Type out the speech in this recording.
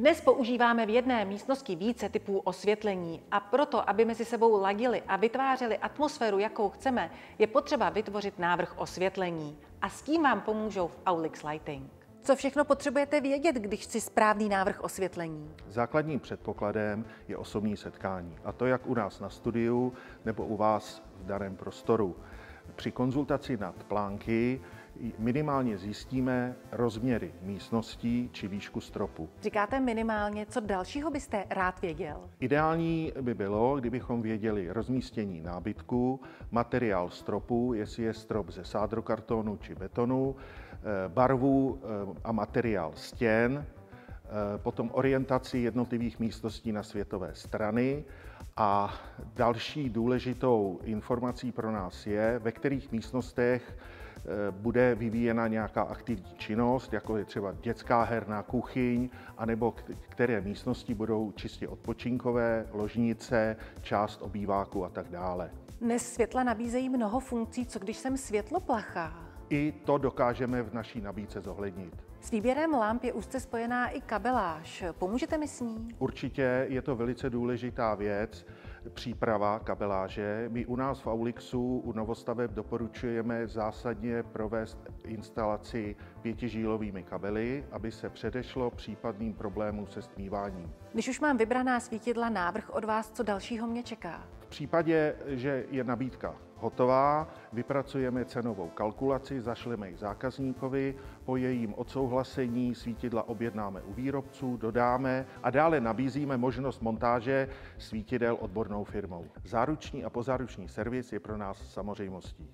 Dnes používáme v jedné místnosti více typů osvětlení a proto, aby mezi sebou ladili a vytvářeli atmosféru, jakou chceme, je potřeba vytvořit návrh osvětlení. A s tím vám pomůžou v Aulix Lighting. Co všechno potřebujete vědět, když chci správný návrh osvětlení? Základním předpokladem je osobní setkání. A to jak u nás na studiu nebo u vás v daném prostoru. Při konzultaci nad plánky minimálně zjistíme rozměry místností či výšku stropu. Říkáte minimálně, co dalšího byste rád věděl? Ideální by bylo, kdybychom věděli rozmístění nábytku, materiál stropu, jestli je strop ze sádrokartonu či betonu, eh, barvu eh, a materiál stěn, potom orientaci jednotlivých místností na světové strany a další důležitou informací pro nás je, ve kterých místnostech Eh, bude vyvíjena nějaká aktivní činnost, jako je třeba dětská herná kuchyň, anebo které místnosti budou čistě odpočinkové, ložnice, část obýváku a tak dále. Dnes světla nabízejí mnoho funkcí, co když jsem světloplachá? I to dokážeme v naší nabídce zohlednit. S výběrem lamp je úzce spojená i kabeláž. Pomůžete mi s ní? Určitě je to velice důležitá věc příprava kabeláže. My u nás v Aulixu u novostaveb doporučujeme zásadně provést instalaci pětižílovými kabely, aby se předešlo případným problémům se stmíváním. Když už mám vybraná svítidla, návrh od vás, co dalšího mě čeká? V případě, že je nabídka hotová, vypracujeme cenovou kalkulaci, zašleme ji zákazníkovi, po jejím odsouhlasení svítidla objednáme u výrobců, dodáme a dále nabízíme možnost montáže svítidel odbornou firmou. Záruční a pozáruční servis je pro nás samozřejmostí.